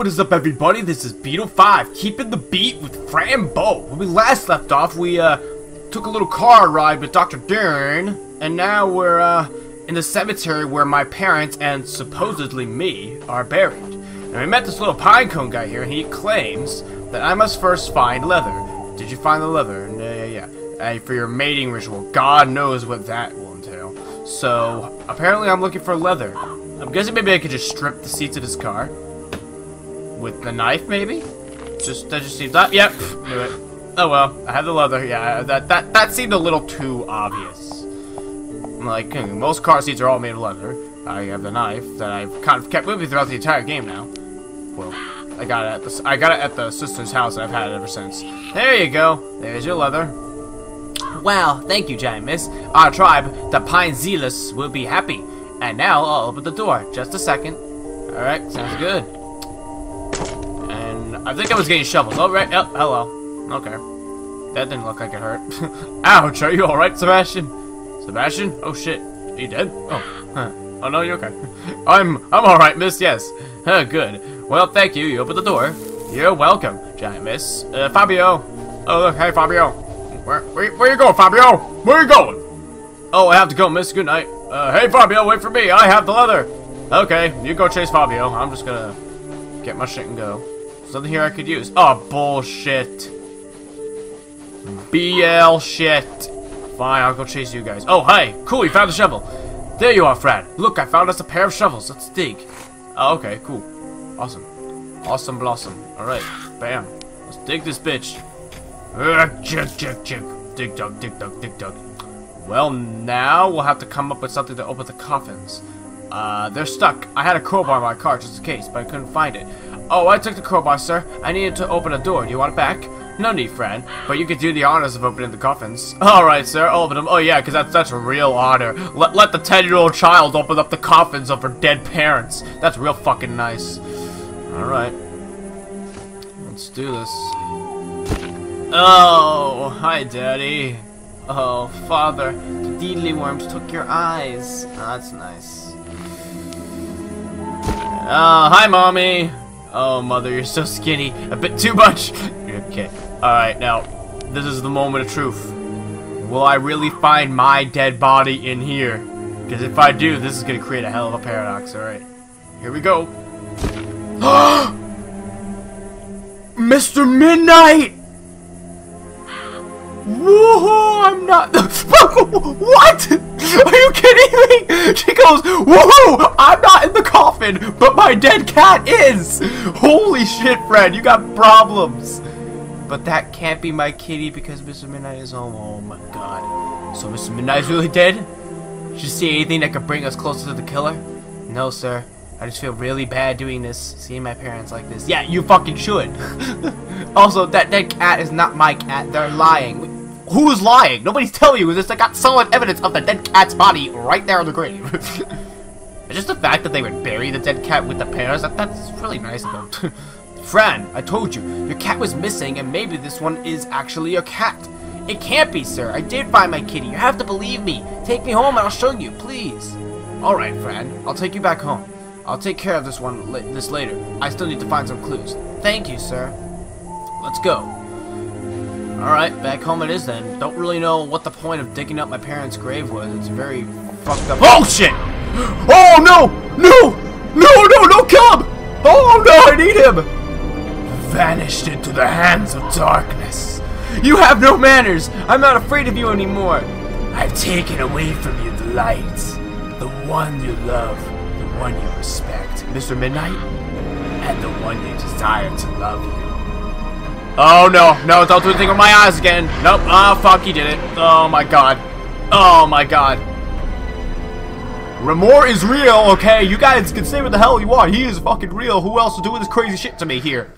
what is up everybody? This is Beatle5, keeping the beat with Fran Bow. When we last left off, we uh, took a little car ride with Dr. Dern, and now we're uh, in the cemetery where my parents and supposedly me are buried. And we met this little pinecone guy here, and he claims that I must first find leather. Did you find the leather? Yeah, yeah, yeah. For your mating ritual, God knows what that will entail. So, apparently I'm looking for leather. I'm guessing maybe I could just strip the seats of his car. With the knife, maybe? Just, that just seems, that, yep, knew it. Oh well, I have the leather, yeah, that, that, that seemed a little too obvious. Like, hmm, most car seats are all made of leather. I have the knife that I've kind of kept with me throughout the entire game now. Well, I got it at the, I got it at the sister's house and I've had it ever since. There you go, there's your leather. Well, thank you, giant miss. Our tribe, the Pine Zealous, will be happy. And now I'll open the door. Just a second. Alright, sounds good. I think I was getting shovels. Oh, right. Oh, hello. Okay. That didn't look like it hurt. Ouch, are you alright, Sebastian? Sebastian? Oh, shit. Are you dead? Oh, huh. Oh, no, you're okay. I'm, I'm alright, miss, yes. Huh, good. Well, thank you. You opened the door. You're welcome, giant miss. Uh, Fabio. Oh, look, hey, Fabio. Where, where, where you going, Fabio? Where you going? Oh, I have to go, miss. Good night. Uh, hey, Fabio, wait for me. I have the leather. Okay, you go chase Fabio. I'm just gonna get my shit and go. Something here I could use. Oh, bullshit. BL shit. Fine, I'll go chase you guys. Oh, hey. Cool, you found the shovel. There you are, Fred. Look, I found us a pair of shovels. Let's dig. Oh, okay, cool. Awesome. Awesome blossom. Alright, bam. Let's dig this bitch. Ugh, jig, jig, jig. Dig dug, dig dug, dig dug. Well, now we'll have to come up with something to open the coffins. Uh, they're stuck. I had a crowbar in my car just in case, but I couldn't find it. Oh, I took the crowbar, sir. I needed to open a door. Do you want it back? No need, friend. But you could do the honors of opening the coffins. Alright, sir. Open them. Oh, yeah, because that's, that's a real honor. Let, let the 10-year-old child open up the coffins of her dead parents. That's real fucking nice. Alright. Let's do this. Oh, hi, Daddy. Oh, Father, the deedly worms took your eyes. Oh, that's nice. Oh, hi, Mommy. Oh, Mother, you're so skinny. A bit too much. okay. Alright, now, this is the moment of truth. Will I really find my dead body in here? Because if I do, this is going to create a hell of a paradox. Alright. Here we go. Mr. Midnight! Woohoo! I'm not. what? Are you kidding me? She goes, whoa, I'm not in the coffin, but my dead cat is. Holy shit, Fred, you got problems. But that can't be my kitty because Mr. Midnight is home. Oh my god. So Mr. Midnight's really dead? Did you see anything that could bring us closer to the killer? No, sir. I just feel really bad doing this, seeing my parents like this. Yeah, you fucking should. also, that dead cat is not my cat. They're lying. Who is lying? Nobody's telling you this. I got solid evidence of the dead cat's body right there in the grave. just the fact that they would bury the dead cat with the parents, that, that's really nice of them. Fran, I told you, your cat was missing and maybe this one is actually your cat. It can't be, sir. I did find my kitty. You have to believe me. Take me home and I'll show you, please. Alright, Fran. I'll take you back home. I'll take care of this one this later. I still need to find some clues. Thank you, sir. Let's go. Alright, back home it is then. Don't really know what the point of digging up my parents' grave was. It's very fucked up. Oh, shit! Oh, no! No! No, no, no, him! Oh, no, I need him! Vanished into the hands of darkness. You have no manners! I'm not afraid of you anymore! I've taken away from you the light. The one you love the one you respect, Mr. Midnight, and the one you desire to love you. Oh no, no, don't do anything with my eyes again. Nope, ah, oh, fuck, he did it. Oh my god. Oh my god. Remor is real, okay? You guys can say what the hell you want. He is fucking real. Who else is doing this crazy shit to me here?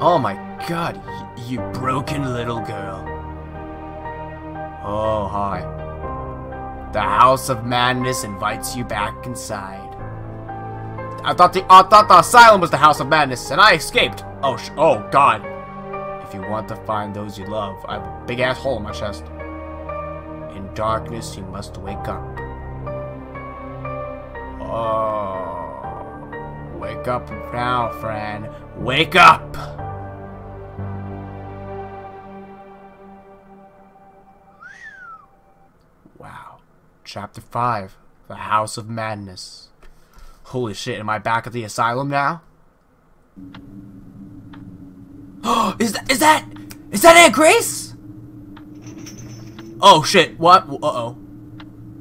Oh my god, you broken little girl. Oh, hi. The House of Madness invites you back inside. I thought the I thought the asylum was the House of Madness, and I escaped. Oh, oh God! If you want to find those you love, I have a big ass hole in my chest. In darkness, you must wake up. Oh. Wake up now, friend. Wake up! Wow. Chapter 5. The House of Madness. Holy shit, am I back at the asylum now? Is that, is that, is that Aunt Grace? Oh shit, what? Uh-oh.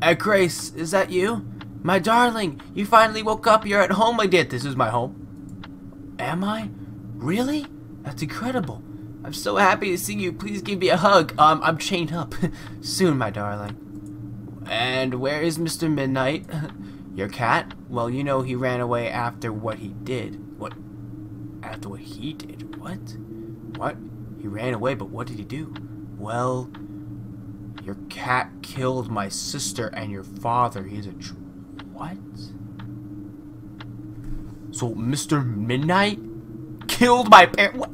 Aunt Grace, is that you? My darling, you finally woke up, you're at home, I did. This is my home. Am I? Really? That's incredible. I'm so happy to see you. Please give me a hug. Um, I'm chained up. Soon, my darling. And where is Mr. Midnight? Your cat? Well, you know he ran away after what he did. What? After what he did? What? What? He ran away, but what did he do? Well, your cat killed my sister and your father. He's a tr what? So Mr. Midnight killed my parent?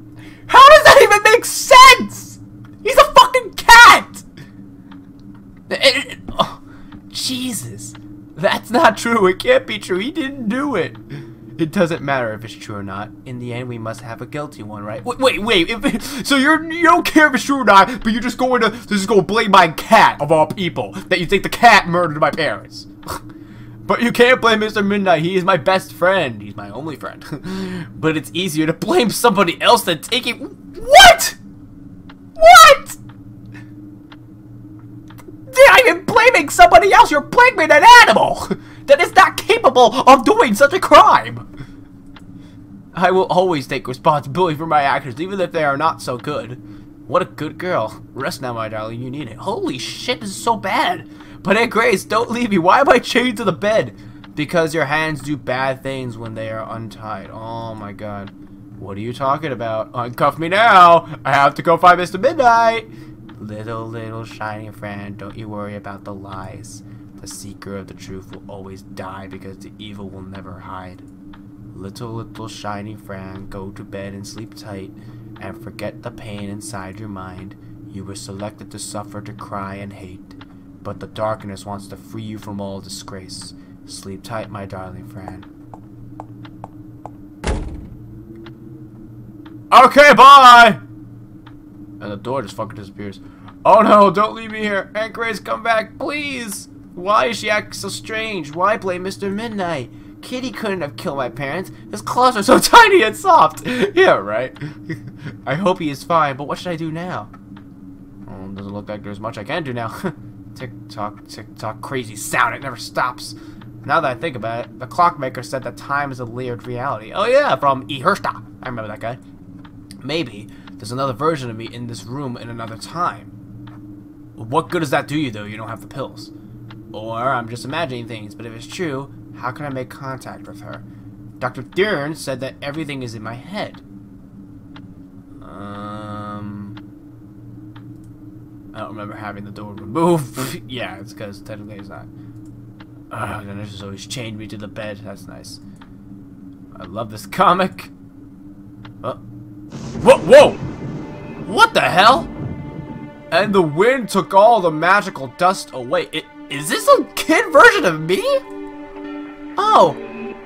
How does that even make sense? He's a fucking cat! It, it, oh, Jesus. That's not true. It can't be true. He didn't do it. It doesn't matter if it's true or not. In the end, we must have a guilty one, right? Wait, wait, wait. If, so you're you don't care if it's true or not, but you're just going to just go blame my cat of all people that you think the cat murdered my parents. but you can't blame Mr. Midnight. He is my best friend. He's my only friend. but it's easier to blame somebody else than taking what? What? Even blaming somebody else. You're blaming an animal that is not capable of doing such a crime. I will always take responsibility for my actions, even if they are not so good. What a good girl. Rest now, my darling. You need it. Holy shit, this is so bad. But Aunt Grace, don't leave me. Why am I chained to the bed? Because your hands do bad things when they are untied. Oh my god. What are you talking about? Uncuff me now. I have to go find Mr. Midnight. Little, little shiny friend, don't you worry about the lies. The seeker of the truth will always die because the evil will never hide. Little, little shiny friend, go to bed and sleep tight, and forget the pain inside your mind. You were selected to suffer, to cry, and hate. But the darkness wants to free you from all disgrace. Sleep tight, my darling friend. Okay, bye! And the door just fucking disappears. Oh no, don't leave me here. Aunt Grace, come back, please! Why is she acting so strange? Why blame Mr. Midnight? Kitty couldn't have killed my parents. His claws are so tiny and soft. yeah, right. I hope he is fine, but what should I do now? Oh, doesn't look like there's much I can do now. tick tock, tick tock, crazy sound. It never stops. Now that I think about it, the clockmaker said that time is a layered reality. Oh yeah, from E. I remember that guy. Maybe there's another version of me in this room in another time. What good does that do you, though? You don't have the pills. Or I'm just imagining things, but if it's true, how can I make contact with her? Dr. Dern said that everything is in my head. Um, I don't remember having the door removed. yeah, it's because technically it's not. Ugh, the nurses always chained me to the bed. That's nice. I love this comic. Oh. Whoa, whoa! What the hell? And the wind took all the magical dust away. It, is this a kid version of me? Oh,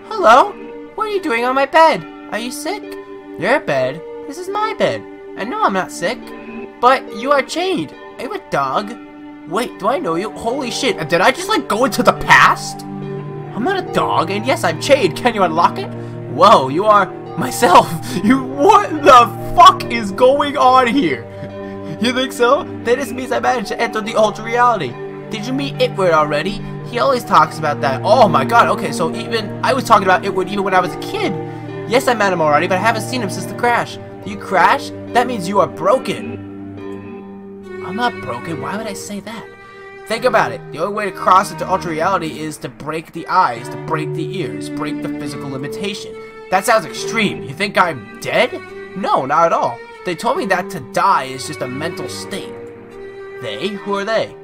hello. What are you doing on my bed? Are you sick? Your bed? This is my bed. I know I'm not sick. But you are chained. Are you a dog? Wait, do I know you? Holy shit, did I just like go into the past? I'm not a dog, and yes, I'm chained. Can you unlock it? Whoa, you are myself. You, what the fuck is going on here? You think so? Then this means I managed to enter the ultra reality. Did you meet Itward already? He always talks about that. Oh my god, okay, so even, I was talking about Itward even when I was a kid. Yes, I met him already, but I haven't seen him since the crash. You crash? That means you are broken. I'm not broken, why would I say that? Think about it. The only way to cross into ultra reality is to break the eyes, to break the ears, break the physical limitation. That sounds extreme. You think I'm dead? No, not at all. They told me that to die is just a mental state. They? Who are they?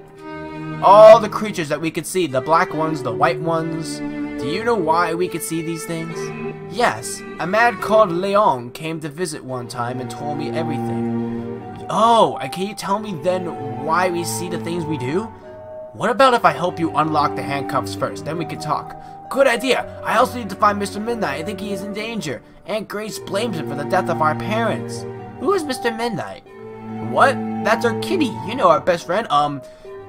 All the creatures that we could see, the black ones, the white ones. Do you know why we could see these things? Yes, a man called Leon came to visit one time and told me everything. Oh, and can you tell me then why we see the things we do? What about if I help you unlock the handcuffs first? Then we can talk. Good idea. I also need to find Mr. Midnight. I think he is in danger. Aunt Grace blames him for the death of our parents. Who is Mr. Midnight? What? That's our kitty. You know our best friend. Um,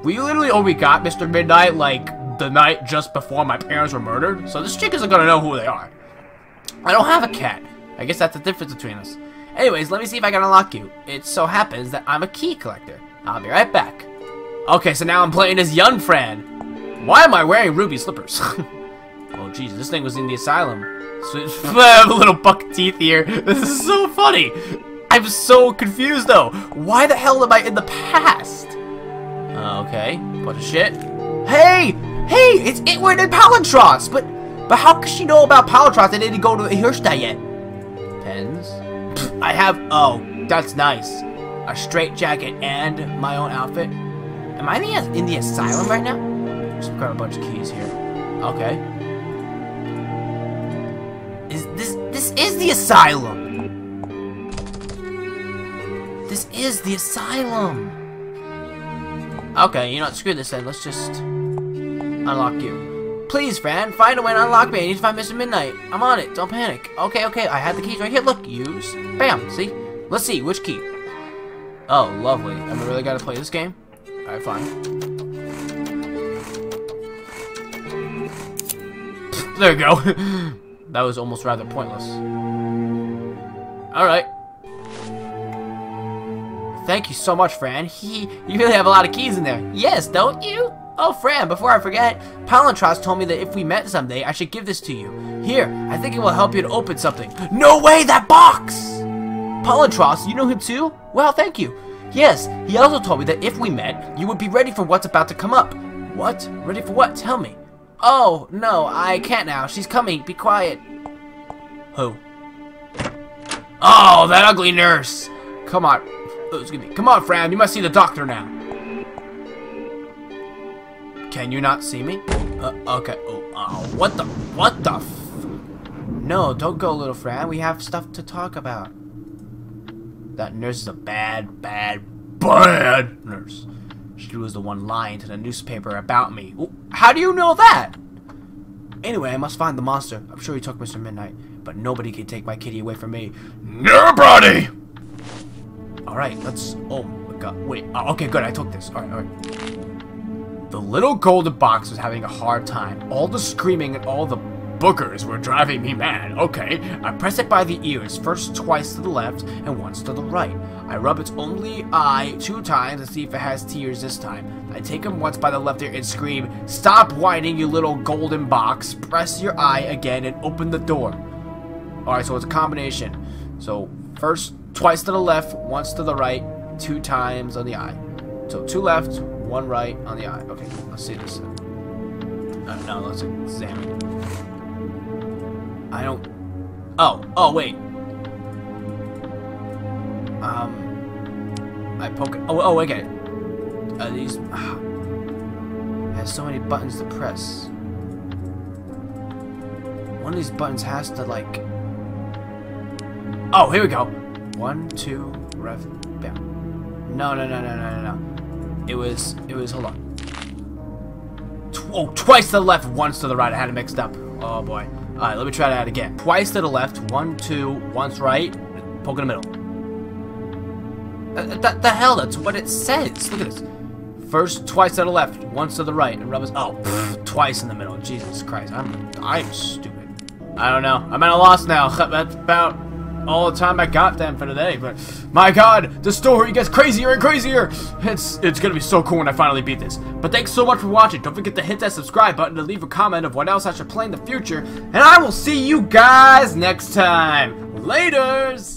we literally oh, only got Mr. Midnight, like, the night just before my parents were murdered. So this chick isn't gonna know who they are. I don't have a cat. I guess that's the difference between us. Anyways, let me see if I can unlock you. It so happens that I'm a key collector. I'll be right back. Okay, so now I'm playing as young Fran. Why am I wearing ruby slippers? oh, jeez, this thing was in the asylum. So I have little buck teeth here. This is so funny. I'm so confused, though. Why the hell am I in the past? Okay, bunch of shit. Hey! Hey! It's Itward and Palantros! But but how could she know about Palantros and didn't go to Hirschstadt yet? Pens? I have... Oh, that's nice. A straight jacket and my own outfit. Am I in the, in the asylum right now? Just grab a bunch of keys here. Okay. Is this this is the asylum? This is the asylum. Okay, you know what? Screw this then. Let's just unlock you. Please, Fran, find a way to unlock me. I need to find Mr. Midnight. I'm on it. Don't panic. Okay, okay. I have the keys right here. Look, use. Bam. See? Let's see. Which key? Oh, lovely. Am I really gotta play this game? Alright, fine. there you go. that was almost rather pointless. Alright. Thank you so much, Fran. He, you really have a lot of keys in there. Yes, don't you? Oh, Fran, before I forget, Palantros told me that if we met someday, I should give this to you. Here, I think it will help you to open something. No way, that box! Palantros, you know him too? Well, thank you. Yes, he also told me that if we met, you would be ready for what's about to come up. What? Ready for what? Tell me. Oh, no, I can't now. She's coming. Be quiet. Who? Oh, that ugly nurse. Come on. Oh. Come on, Fran. You must see the doctor now. Can you not see me? Uh, okay. Oh, oh, what the? What the? no, don't go, little Fran. We have stuff to talk about. That nurse is a bad, bad, bad nurse. She was the one lying to the newspaper about me. How do you know that? Anyway, I must find the monster. I'm sure he took Mr. Midnight, but nobody can take my kitty away from me. Nobody! Alright, let's... Oh, my God. Wait. Oh, okay, good. I took this. Alright, alright. The little golden box was having a hard time. All the screaming and all the bookers were driving me mad. Okay, I press it by the ears, first twice to the left and once to the right. I rub its only eye two times to see if it has tears this time. I take him once by the left ear and scream, Stop whining, you little golden box. Press your eye again and open the door. Alright, so it's a combination. So, first twice to the left, once to the right, two times on the eye. So, two left, one right on the eye. Okay, let's see this. Uh, no, let's examine. I don't... Oh, oh, wait. Um... I poke... Oh, oh, I get it. Uh, these... Has so many buttons to press. One of these buttons has to, like... Oh, here we go. One, two, rev, bam. No, no, no, no, no, no, no. It was... It was... Hold on. Tw oh, twice to the left, once to the right. I had it mixed up. Oh, boy. Alright, let me try that again. Twice to the left, one, two, once right, poke in the middle. Uh, th the hell, that's what it says. Look at this. First, twice to the left, once to the right, and rub his, oh, pff, twice in the middle. Jesus Christ, I'm, I'm stupid. I don't know. I'm at a loss now. That's about all the time I got them for today. But my God, the story gets crazier and crazier. It's it's gonna be so cool when I finally beat this. But thanks so much for watching. Don't forget to hit that subscribe button to leave a comment of what else I should play in the future. And I will see you guys next time. Laters.